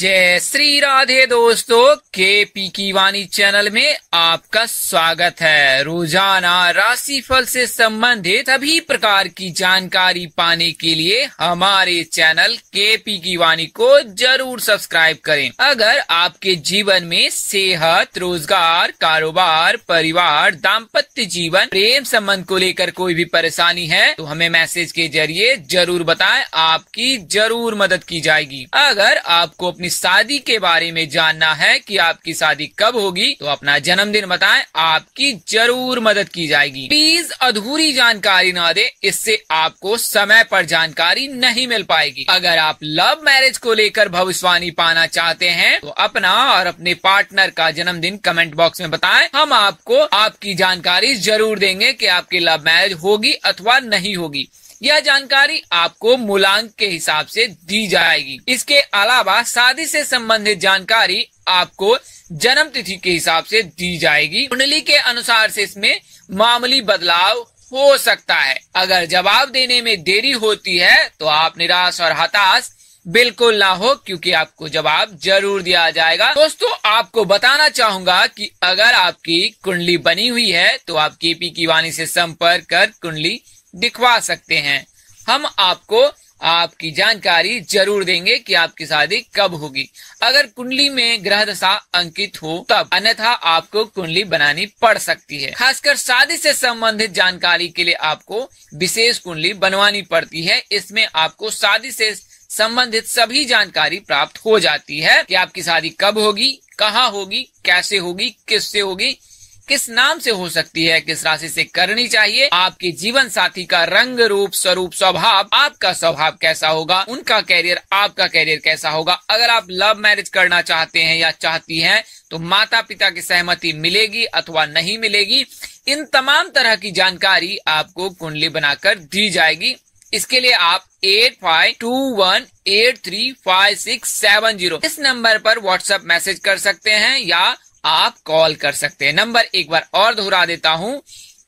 जय श्री राधे दोस्तों के पी की वाणी चैनल में आपका स्वागत है। रोज़ाना राशि फल से संबंधित सभी प्रकार की जानकारी पाने के लिए हमारे चैनल के पी की वाणी को ज़रूर सब्सक्राइब करें। अगर आपके जीवन में सेहत, रोज़गार, कारोबार, परिवार, दाम्पत्य जीवन, प्रेम संबंध को लेकर कोई भी परेशानी है तो हमें मैसेज के ज़रिए ज़रूर बताएँ। आपकी ज़रूर मदद की जाएगी। अगर आपको अपनी शादी के बारे में जानना है कि आपकी शादी कब होगी तो अपना जन्मदिन बताएँ, आपकी ज़रूर मदद की जाएगी। प्लीज़ अधूरी जानकारी ना दे, इससे आपको समय पर जानकारी नहीं मिल पाएगी। अगर आप लव मैरिज को लेकर भविष्यवाणी पाना चाहते हैं तो अपना और अपने पार्टनर का जन्मदिन कमेंट बॉक्स में बताएँ। हम आपको आपकी जानकारी ज़रूर देंगे कि आपकी लव मैरिज होगी अथवा नहीं होगी। यह जानकारी आपको मूलांक के हिसाब से दी जाएगी। इसके अलावा शादी से संबंधित जानकारी आपको जन्म तिथि के हिसाब से दी जाएगी। कुंडली के अनुसार से इसमें मामूली बदलाव हो सकता है। अगर जवाब देने में देरी होती है तो आप निराश और हताश बिल्कुल ना हो, क्योंकि आपको जवाब ज़रूर दिया जाएगा। दोस्तों, आपको बताना चाहूँगा कि अगर आपकी कुंडली बनी हुई है तो आप केपी की वाणी से संपर्क कर कुंडली दिखवा सकते हैं। हम आपको आपकी जानकारी ज़रूर देंगे कि आपकी शादी कब होगी। अगर कुंडली में ग्रह दशा अंकित हो, तब अन्यथा आपको कुंडली बनानी पड़ सकती है। खासकर शादी से संबंधित जानकारी के लिए आपको विशेष कुंडली बनवानी पड़ती है। इसमें आपको शादी से संबंधित सभी जानकारी प्राप्त हो जाती है कि आपकी शादी कब होगी, कहाँ होगी, कैसे होगी, किससे होगी किस नाम से हो सकती है, किस राशि से करनी चाहिए, आपके जीवन साथी का रंग रूप, स्वरूप, स्वभाव, आपका स्वभाव कैसा होगा, उनका कैरियर आपका कैरियर कैसा होगा। अगर आप लव मैरिज करना चाहते हैं या चाहती हैं तो माता पिता की सहमति मिलेगी अथवा नहीं मिलेगी। इन तमाम तरह की जानकारी आपको कुंडली बनाकर दी जाएगी। इसके लिए आप eight five two one eight three five six seven zero इस नंबर पर व्हाट्सएप मैसेज कर सकते हैं या आप कॉल कर सकते हैं। नंबर एक बार और दोहरा देता हूँ।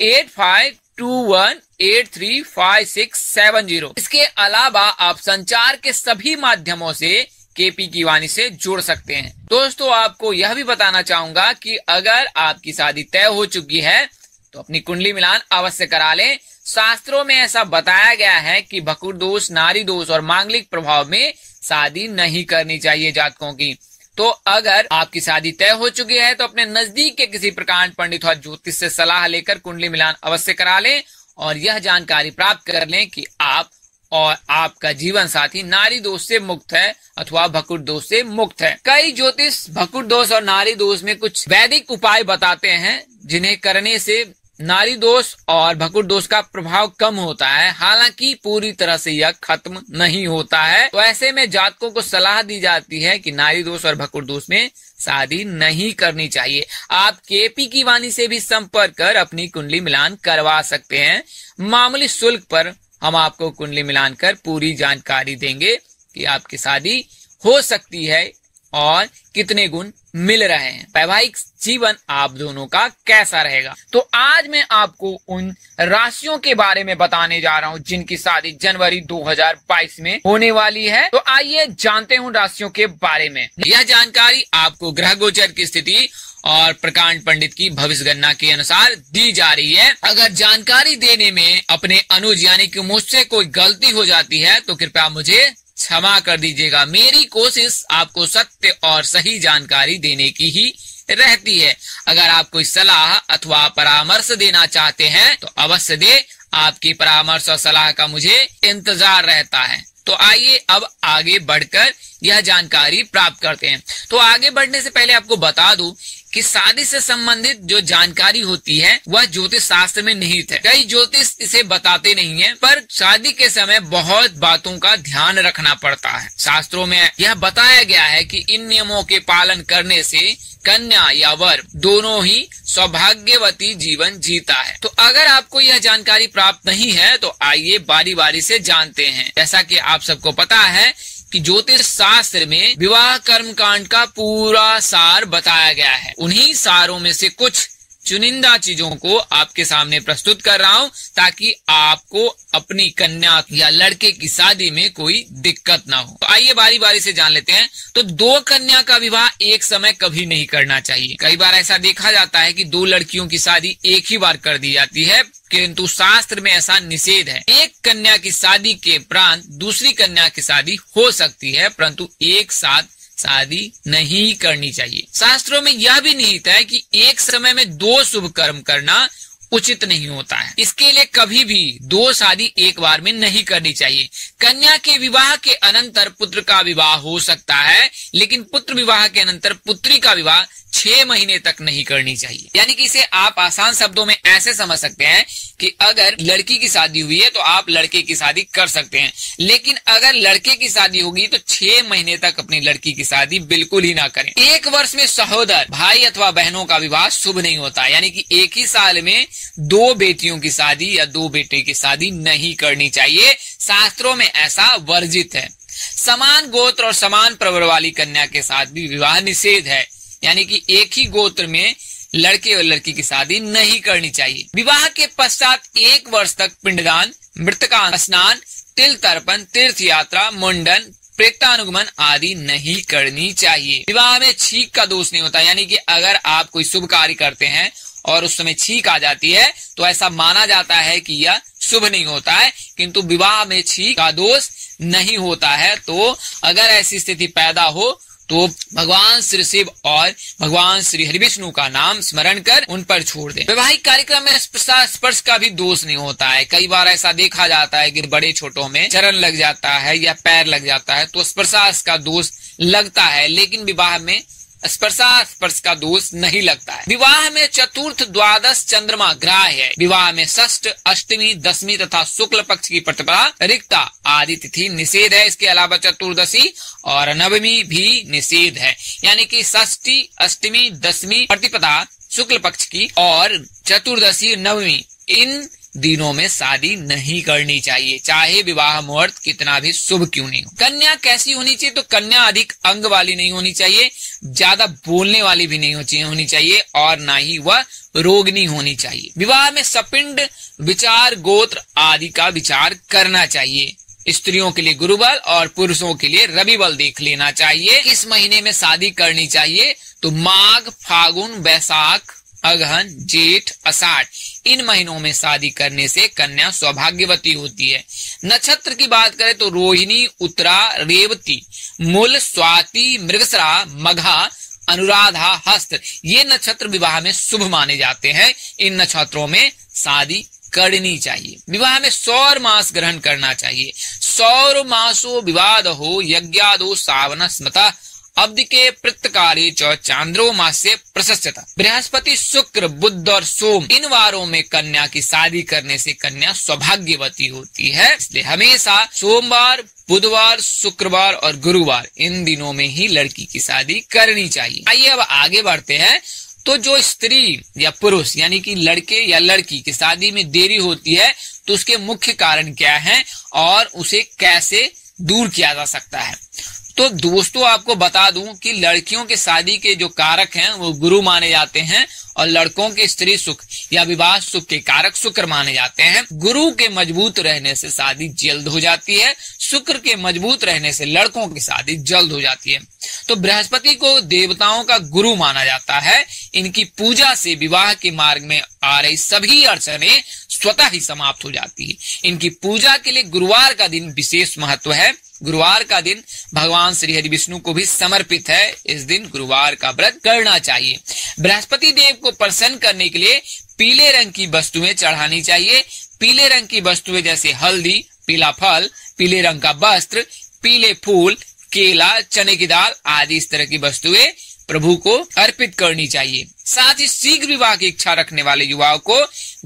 Eight five two one eight three five six seven zero. इसके अलावा आप संचार के सभी माध्यमों से केपी की वाणी से जुड़ सकते हैं। दोस्तों, आपको यह भी बताना चाहूँगा कि अगर आपकी शादी तय हो चुकी है तो अपनी कुंडली मिलान अवश्य करा लें। शास्त्रों में ऐसा बताया गया है कि भकुर दोष, नारी दोष और मांगलिक प्रभाव में शादी नहीं करनी चाहिए जातकों की। तो अगर आपकी शादी तय हो चुकी है तो अपने नज़दीक के किसी प्रकांड पंडित और ज्योतिष से सलाह लेकर कुंडली मिलान अवश्य करा लें और यह जानकारी प्राप्त कर लें कि आप और आपका जीवन साथी नारी दोष से मुक्त है अथवा भकुट दोष से मुक्त है। कई ज्योतिष भकुट दोष और नारी दोष में कुछ वैदिक उपाय बताते हैं, जिन्हें करने से नारी दोष और भकुट दोष का प्रभाव कम होता है। हालाँकि पूरी तरह से यह खत्म नहीं होता है। तो ऐसे में जातकों को सलाह दी जाती है कि नारी दोष और भकुट दोष में शादी नहीं करनी चाहिए। आप केपी की वाणी से भी संपर्क कर अपनी कुंडली मिलान करवा सकते हैं। मामूली शुल्क पर हम आपको कुंडली मिलान कर पूरी जानकारी देंगे कि आपकी शादी हो सकती है और कितने गुण मिल रहे हैं। वैवाहिक जीवन आप दोनों का कैसा रहेगा? तो आज मैं आपको उन राशियों के बारे में बताने जा रहा हूँ, जिनकी शादी जनवरी 2022 में होने वाली है। तो आइए जानते हूँ राशियों के बारे में। यह जानकारी आपको ग्रह गोचर की स्थिति और प्रकांड पंडित की भविष्य गणना के अनुसार दी जा रही है। अगर जानकारी देने में अपने अनुज यानी कि मुझसे कोई गलती हो जाती है तो कृपया मुझे क्षमा कर दीजिएगा। मेरी कोशिश आपको सत्य और सही जानकारी देने की ही रहती है। अगर आप कोई सलाह अथवा परामर्श देना चाहते हैं तो अवश्य दे। आपकी परामर्श और सलाह का मुझे इंतज़ार रहता है। तो आइए अब आगे बढ़कर यह जानकारी प्राप्त करते हैं। तो आगे बढ़ने से पहले आपको बता दूँ कि शादी से संबंधित जो जानकारी होती है, वह ज्योतिष शास्त्र में निहित है। कई ज्योतिष इसे बताते नहीं है, पर शादी के समय बहुत बातों का ध्यान रखना पड़ता है। शास्त्रों में यह बताया गया है कि इन नियमों के पालन करने से कन्या या वर दोनों ही सौभाग्यवती जीवन जीता है। तो अगर आपको यह जानकारी प्राप्त नहीं है तो आइए बारी बारी से जानते हैं। जैसा कि आप सबको पता है कि ज्योतिष शास्त्र में विवाह कर्म कांड का पूरा सार बताया गया है। उन्हीं सारों में से कुछ चुनिंदा चीज़ों को आपके सामने प्रस्तुत कर रहा हूँ, ताकि आपको अपनी कन्या या लड़के की शादी में कोई दिक्कत ना हो। तो आइए बारी बारी से जान लेते हैं। तो दो कन्या का विवाह एक समय कभी नहीं करना चाहिए। कई बार ऐसा देखा जाता है कि दो लड़कियों की शादी एक ही बार कर दी जाती है, किंतु शास्त्र में ऐसा निषेध है। एक कन्या की शादी के उपरांत दूसरी कन्या की शादी हो सकती है, परंतु एक साथ शादी नहीं करनी चाहिए। शास्त्रों में यह भी निहित है कि एक समय में दो शुभ कर्म करना उचित नहीं होता है। इसके लिए कभी भी दो शादी एक बार में नहीं करनी चाहिए। कन्या के विवाह के अनंतर पुत्र का विवाह हो सकता है, लेकिन पुत्र विवाह के अनंतर पुत्री का विवाह छह महीने तक नहीं करनी चाहिए। यानी कि इसे आप आसान शब्दों में ऐसे समझ सकते हैं कि अगर लड़की की शादी हुई है तो आप लड़के की शादी कर सकते हैं। लेकिन अगर लड़के की शादी होगी तो छह महीने तक अपनी लड़की की शादी बिल्कुल ही ना करें। एक वर्ष में सहोदर, भाई अथवा बहनों का विवाह शुभ नहीं होता। यानी कि एक ही साल में दो बेटियों की शादी या दो बेटे की शादी नहीं करनी चाहिए। शास्त्रों में ऐसा वर्जित है। समान गोत्र और समान प्रवर वाली कन्या के साथ भी विवाह निषेध है। यानी कि एक ही गोत्र में लड़के और लड़की की शादी नहीं करनी चाहिए। विवाह के पश्चात एक वर्ष तक पिंडदान मृतका स्नान, तिल तर्पण, तीर्थ यात्रा, मुंडन, प्रेतानुगमन आदि नहीं करनी चाहिए। विवाह में छीक का दोष नहीं होता। यानी कि अगर आप कोई शुभ कार्य करते हैं और उस समय छीक आ जाती है तो ऐसा माना जाता है कि यह शुभ नहीं होता है। किंतु विवाह में छीक का दोष नहीं होता है तो अगर ऐसी स्थिति पैदा हो तो भगवान श्री शिव और भगवान श्री हरिविष्णु का नाम स्मरण कर उन पर छोड़ दें। वैवाहिक कार्यक्रम में स्पर्श का भी दोष नहीं होता है। कई बार ऐसा देखा जाता है कि बड़े छोटों में चरण लग जाता है या पैर लग जाता है तो स्पर्शास का दोष लगता है। लेकिन विवाह में स्पर्शा स्पर्श का दोष नहीं लगता है। विवाह में चतुर्थ द्वादश चंद्रमा ग्राह है। विवाह में षष्ठ, अष्टमी दसवीं तथा शुक्ल पक्ष की प्रतिपदा रिक्ता आदि तिथि निषेध है। इसके अलावा चतुर्दशी और नवमी भी निषेध है। यानी कि षष्ठी, अष्टमी दसवीं प्रतिपदा शुक्ल पक्ष की और चतुर्दशी, नवमी इन दिनों में शादी नहीं करनी चाहिए। चाहे विवाह मुहूर्त कितना भी शुभ क्यों नहीं हो। कन्या कैसी होनी चाहिए तो कन्या अधिक अंग वाली नहीं होनी चाहिए, ज़्यादा बोलने वाली भी नहीं होनी चाहिए, और ना ही वह रोगनी होनी चाहिए। विवाह में सपिंड, विचार, गोत्र आदि का विचार करना चाहिए। स्त्रियों के लिए गुरुबल और पुरुषों के लिए रवि बल देख लेना चाहिए। इस महीने में शादी करनी चाहिए तो माघ, फागुन वैसाख अगहन जेठ, अषाढ़, इन महीनों में शादी करने से कन्या सौभाग्यवती होती है। नक्षत्र की बात करें तो रोहिणी, उत्तरा, रेवती, मूल, स्वाति, मृगसरा, मघा, अनुराधा, हस्त, ये नक्षत्र विवाह में शुभ माने जाते हैं। इन नक्षत्रों में शादी करनी चाहिए। विवाह में सौर मास ग्रहण करना चाहिए। सौर मासो विवाद हो यज्ञादो सावन स्मता अब्द के प्रत्यकारी च चांद्रो मास से प्रशस्तता। बृहस्पति, शुक्र बुद्ध और सोम, इन वारों में कन्या की शादी करने से कन्या सौभाग्यवती होती है। इसलिए हमेशा सोमवार, बुधवार, शुक्रवार और गुरुवार, इन दिनों में ही लड़की की शादी करनी चाहिए। आइए अब आगे बढ़ते हैं। तो जो स्त्री या पुरुष, यानी कि लड़के या लड़की की शादी में देरी होती है तो उसके मुख्य कारण क्या है और उसे कैसे दूर किया जा सकता है? तो दोस्तों, आपको बता दूँ कि लड़कियों के शादी के जो कारक हैं, वो गुरु माने जाते हैं और लड़कों के स्त्री सुख या विवाह सुख के कारक शुक्र माने जाते हैं। गुरु के मज़बूत रहने से शादी जल्द हो जाती है, शुक्र के मज़बूत रहने से लड़कों की शादी जल्द हो जाती है। तो बृहस्पति को देवताओं का गुरु माना जाता है। इनकी पूजा से विवाह के मार्ग में आ रही सभी अड़चने स्वतः ही समाप्त हो जाती है। इनकी पूजा के लिए गुरुवार का दिन विशेष महत्व है। गुरुवार का दिन भगवान श्री हरि विष्णु को भी समर्पित है। इस दिन गुरुवार का व्रत करना चाहिए। बृहस्पति देव को प्रसन्न करने के लिए पीले रंग की वस्तुएँ चढ़ानी चाहिए। पीले रंग की वस्तुएँ जैसे हल्दी, पीला फल, पीले रंग का वस्त्र, पीले फूल, केला, चने की दाल आदि इस तरह की वस्तुएँ प्रभु को अर्पित करनी चाहिए। साथ ही शीघ्र विवाह की इच्छा रखने वाले युवाओं को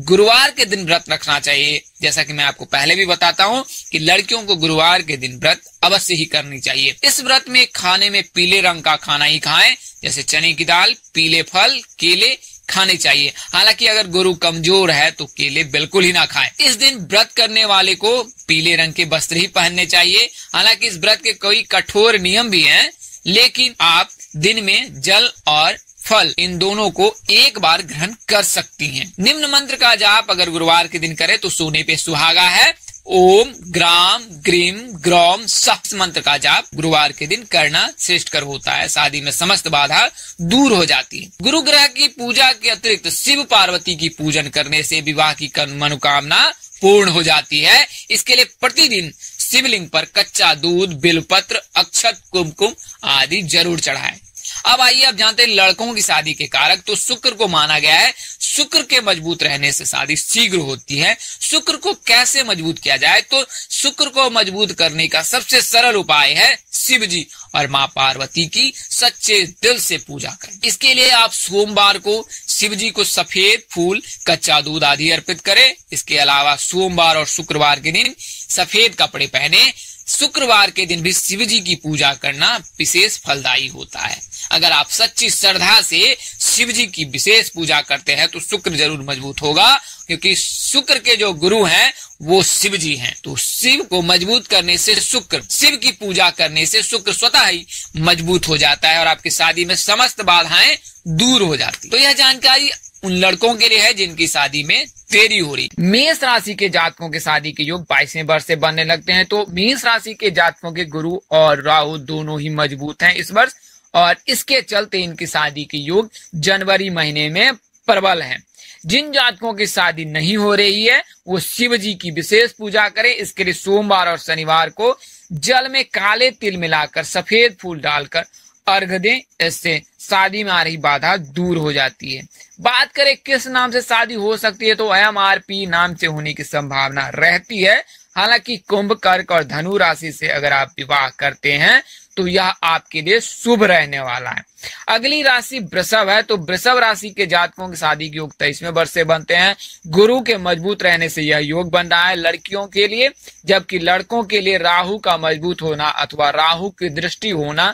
गुरुवार के दिन व्रत रखना चाहिए। जैसा कि मैं आपको पहले भी बताता हूँ कि लड़कियों को गुरुवार के दिन व्रत अवश्य ही करनी चाहिए। इस व्रत में खाने में पीले रंग का खाना ही खाएँ, जैसे चने की दाल, पीले फल, केले खाने चाहिए। हालाँकि अगर गुरु कमज़ोर है तो केले बिल्कुल ही ना खाएँ। इस दिन व्रत करने वाले को पीले रंग के वस्त्र ही पहनने चाहिए। हालाँकि इस व्रत के कई कठोर नियम भी हैं, लेकिन आप दिन में जल और फल, इन दोनों को एक बार ग्रहण कर सकती हैं। निम्न मंत्र का जाप अगर गुरुवार के दिन करे तो सोने पे सुहागा है। ओम ग्राम ग्रीम ग्रोम सप्त मंत्र का जाप गुरुवार के दिन करना श्रेष्ठ कर होता है। शादी में समस्त बाधा दूर हो जाती है। गुरु ग्रह की पूजा के अतिरिक्त शिव पार्वती की पूजन करने से विवाह की मनोकामना पूर्ण हो जाती है। इसके लिए प्रतिदिन शिवलिंग पर कच्चा दूध, बिलपत्र, अक्षत, कुमकुम आदि ज़रूर चढ़ाए। अब आइए अब जानते हैं लड़कों की शादी के कारक तो शुक्र को माना गया है। शुक्र के मज़बूत रहने से शादी शीघ्र होती है। शुक्र को कैसे मज़बूत किया जाए? तो शुक्र को मज़बूत करने का सबसे सरल उपाय है शिव जी और माँ पार्वती की सच्चे दिल से पूजा करें इसके लिए आप सोमवार को शिव जी को सफ़ेद फूल, कच्चा दूध आदि अर्पित करें। इसके अलावा सोमवार और शुक्रवार के दिन सफ़ेद कपड़े पहने। शुक्रवार के दिन भी शिव जी की पूजा करना विशेष फलदायी होता है। अगर आप सच्ची श्रद्धा से शिव जी की विशेष पूजा करते हैं तो शुक्र ज़रूर मज़बूत होगा, क्योंकि शुक्र के जो गुरु हैं, वो शिव जी हैं। तो शिव को मज़बूत करने से शुक्र, शिव की पूजा करने से शुक्र स्वतः ही मज़बूत हो जाता है और आपकी शादी में समस्त बाधाएँ दूर हो जाती तो यह जानकारी उन लड़कों के लिए है जिनकी शादी में देरी हो रही। मेष राशि के जातकों के शादी के योग बाईसवें वर्ष से बनने लगते हैं तो मेष राशि के जातकों के गुरु और राहु दोनों ही मज़बूत हैं। इस वर्ष और इसके चलते इनकी शादी के योग जनवरी महीने में प्रबल है। जिन जातकों की शादी नहीं हो रही है, वो शिव जी की विशेष पूजा करें। इसके लिए सोमवार और शनिवार को जल में काले तिल मिलाकर सफ़ेद फूल डालकर अर्घ दें। इससे शादी में आ रही बाधा दूर हो जाती है। बात करें किस नाम से शादी हो सकती है तो एम आर पी नाम से होने की संभावना रहती है। हालाँकि कुंभ, कर्क और धनु राशि से अगर आप विवाह करते हैं तो यह आपके लिए शुभ रहने वाला है। अगली राशि वृषभ है तो वृषभ राशि के जातकों की शादी के योग तेईसवें वर्ष से बनते हैं। गुरु के मज़बूत रहने से यह योग बन रहा है लड़कियों के लिए, जबकि लड़कों के लिए राहु का मज़बूत होना अथवा राहु की दृष्टि होना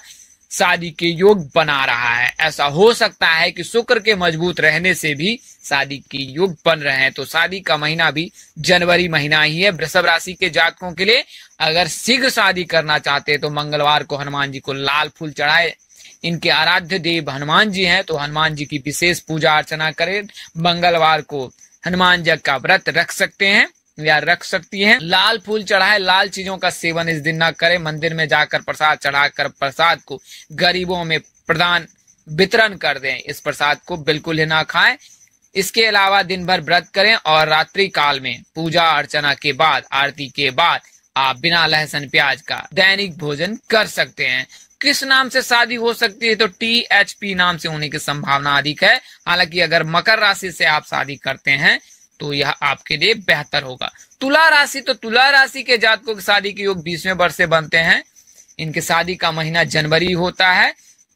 शादी के योग बना रहा है। ऐसा हो सकता है कि शुक्र के मज़बूत रहने से भी शादी के योग बन रहे हैं। तो शादी का महीना भी जनवरी महीना ही है। वृषभ राशि के जातकों के लिए अगर शीघ्र शादी करना चाहते हैं तो मंगलवार को हनुमान जी को लाल फूल चढ़ाए। इनके आराध्य देव हनुमान जी हैं तो हनुमान जी की विशेष पूजा अर्चना करें। मंगलवार को हनुमान जग का व्रत रख सकते हैं। या रख सकती हैं। लाल फूल चढ़ाए, लाल चीज़ों का सेवन इस दिन न करें। मंदिर में जाकर प्रसाद चढ़ाकर प्रसाद को गरीबों में प्रदान, वितरण कर दें। इस प्रसाद को बिल्कुल ही ना खाएँ। इसके अलावा दिन भर व्रत करें और रात्रि काल में पूजा अर्चना के बाद, आरती के बाद आप बिना लहसुन, प्याज का दैनिक भोजन कर सकते हैं। किस नाम से शादी हो सकती है तो टी एच पी नाम से होने की संभावना अधिक है। हालाँकि अगर मकर राशि से आप शादी करते हैं तो यह आपके लिए बेहतर होगा। तुला राशि तो तुला राशि के जातकों की शादी के योग बीसवें वर्ष से बनते हैं। इनके शादी का महीना जनवरी होता है।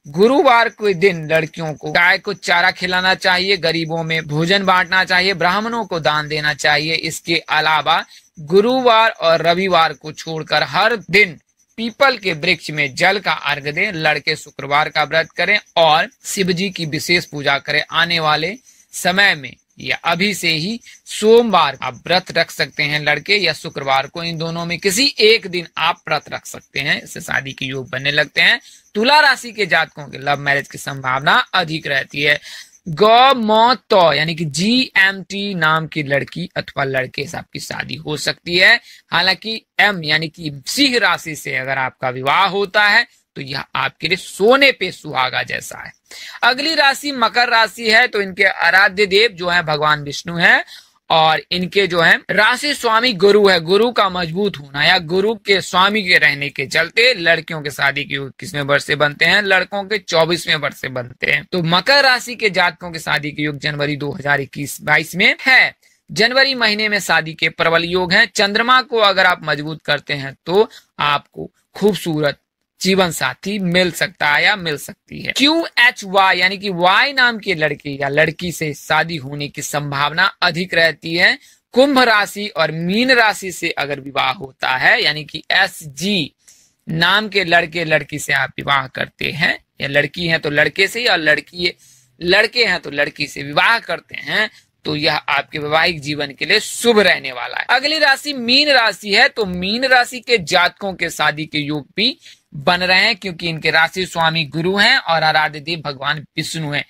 गुरुवार के दिन लड़कियों को गाय को चारा खिलाना चाहिए, गरीबों में भोजन बांटना चाहिए, ब्राह्मणों को दान देना चाहिए। इसके अलावा गुरुवार और रविवार को छोड़कर हर दिन पीपल के वृक्ष में जल का अर्घ दें, लड़के शुक्रवार का व्रत करें और शिव जी की विशेष पूजा करें। आने वाले समय में या अभी से ही सोमवार आप व्रत रख सकते हैं लड़के या शुक्रवार को। इन दोनों में किसी एक दिन आप व्रत रख सकते हैं। इससे शादी के योग बनने लगते हैं। तुला राशि के जातकों के लव मैरिज की संभावना अधिक रहती है। गौ मौत तो यानी कि जी एम टी नाम की लड़की अथवा लड़के से आपकी शादी हो सकती है। हालाँकि एम यानी कि सिंह राशि से अगर आपका विवाह होता है तो यह आपके लिए सोने पे सुहागा जैसा है। अगली राशि मकर राशि है तो इनके आराध्य देव जो है, भगवान विष्णु है, और इनके जो है, राशि स्वामी गुरु है। गुरु का मज़बूत होना या गुरु के, स्वामी के रहने के चलते लड़कियों के शादी के किसवें वर्ष से बनते हैं? लड़कों के चौबीसवें वर्ष से बनते हैं। तो मकर राशि के जातकों के शादी के योग जनवरी दो हज़ार इक्कीस बाईस में है। जनवरी महीने में शादी के प्रबल योग हैं। चंद्रमा को अगर आप मज़बूत करते हैं तो आपको खूबसूरत जीवन साथी मिल सकता है या मिल सकती है। क्यू एच वाई यानी कि वाई नाम के लड़के या लड़की से शादी होने की संभावना अधिक रहती है। कुंभ राशि और मीन राशि से अगर विवाह होता है, यानी कि एस जी नाम के लड़के, लड़की से आप विवाह करते हैं, या लड़की है तो लड़के से या लड़की, लड़के हैं तो लड़की से विवाह करते हैं तो यह आपके वैवाहिक जीवन के लिए शुभ रहने वाला है। अगली राशि मीन राशि है तो मीन राशि के जातकों के शादी के योग भी बन रहे हैं, क्योंकि इनके राशि स्वामी गुरु हैं और आराध्य देव भगवान विष्णु हैं।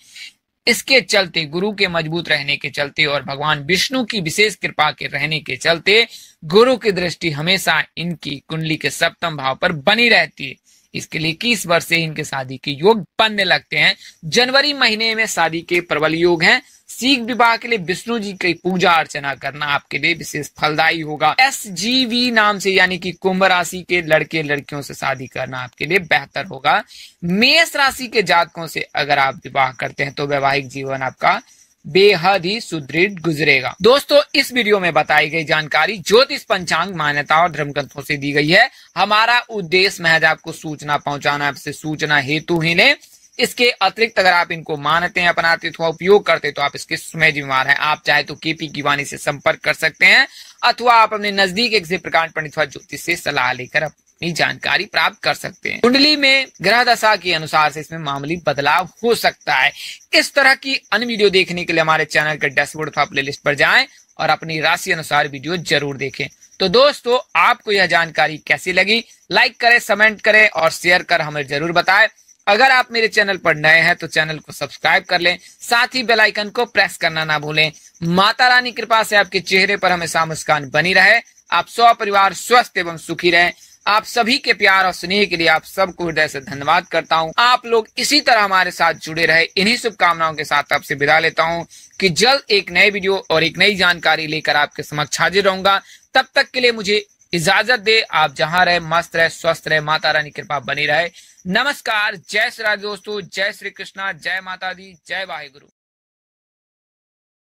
इसके चलते, गुरु के मज़बूत रहने के चलते और भगवान विष्णु की विशेष कृपा के रहने के चलते, गुरु की दृष्टि हमेशा इनकी कुंडली के सप्तम भाव पर बनी रहती है। इसके लिए इक्कीस वर्ष से इनके शादी के योग बनने लगते हैं। जनवरी महीने में शादी के प्रबल योग हैं सिख विवाह के लिए विष्णु जी की पूजा अर्चना करना आपके लिए विशेष फलदायी होगा। एस जी नाम से यानी कि कुंभ राशि के लड़के लड़कियों से शादी करना आपके लिए बेहतर होगा। मेष राशि के जातकों से अगर आप विवाह करते हैं तो वैवाहिक जीवन आपका बेहद ही सुदृढ़ गुजरेगा। दोस्तों, इस वीडियो में बताई गई जानकारी ज्योतिष पंचांग मान्यता और धर्म ग्रंथों से दी गई है। हमारा उद्देश्य महज आपको सूचना पहुंचाना, आपसे सूचना हेतु ही ने इसके अतिरिक्त अगर आप इनको मानते हैं, अपनाते अथवा उपयोग करते तो आप इसके समय जिम्मेवार हैं। आप चाहे तो केपी वाणी से संपर्क कर सकते हैं, अथवा आप अपने नज़दीक एक से प्रकांड पंडित ज्योतिष से सलाह लेकर अपनी जानकारी प्राप्त कर सकते हैं। कुंडली में ग्रह दशा के अनुसार से इसमें मामूली बदलाव हो सकता है। इस तरह की अन्य वीडियो देखने के लिए हमारे चैनल के डैशबोर्ड अथवा प्ले लिस्ट पर जाए और अपनी राशि अनुसार वीडियो ज़रूर देखें। तो दोस्तों, आपको यह जानकारी कैसी लगी? लाइक करें, कमेंट करें और शेयर कर हमें ज़रूर बताएँ। अगर आप मेरे चैनल पर नए हैं तो चैनल को सब्सक्राइब कर लें। साथ ही बेल आइकन को प्रेस करना ना भूलें। माता रानी कृपा से आपके चेहरे पर हमेशा मुस्कान बनी रहे। आप सौ परिवार स्वस्थ एवं सुखी रहें। आप सभी के प्यार और स्नेह के लिए आप सबको हृदय से धन्यवाद करता हूँ। आप लोग इसी तरह हमारे साथ जुड़े रहे। इन्हीं शुभकामनाओं के साथ आपसे विदा लेता हूँ कि जल्द एक नए वीडियो और एक नई जानकारी लेकर आपके समक्ष हाजिर रहूँगा। तब तक के लिए मुझे इजाज़त दे। आप जहाँ रहे, मस्त रहे, स्वस्थ रहे। माता रानी कृपा बनी रहे। नमस्कार जय श्री दोस्तों जय श्री कृष्णा जय माता दी जय वाहे गुरु